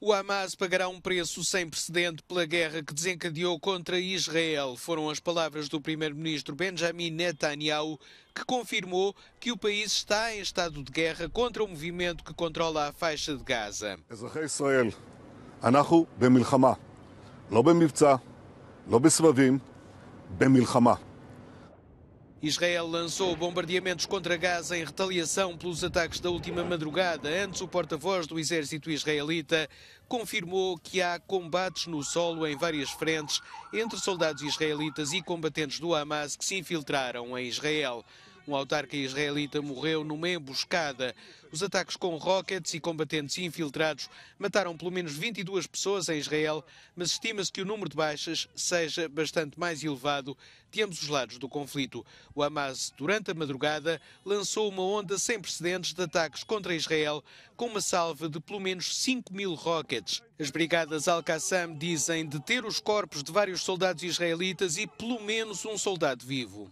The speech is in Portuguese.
O Hamas pagará um preço sem precedente pela guerra que desencadeou contra Israel. Foram as palavras do primeiro-ministro Benjamin Netanyahu, que confirmou que o país está em estado de guerra contra o movimento que controla a faixa de Gaza. אנחנו במלחמה, לא במבצע, לא בסבבים, במלחמה. Israel lançou bombardeamentos contra Gaza em retaliação pelos ataques da última madrugada. Antes, o porta-voz do exército israelita confirmou que há combates no solo em várias frentes entre soldados israelitas e combatentes do Hamas que se infiltraram em Israel. Um autarca israelita morreu numa emboscada. Os ataques com rockets e combatentes infiltrados mataram pelo menos 22 pessoas em Israel, mas estima-se que o número de baixas seja bastante mais elevado de ambos os lados do conflito. O Hamas, durante a madrugada, lançou uma onda sem precedentes de ataques contra Israel, com uma salva de pelo menos 5 mil rockets. As brigadas Al-Qassam dizem deter os corpos de vários soldados israelitas e pelo menos um soldado vivo.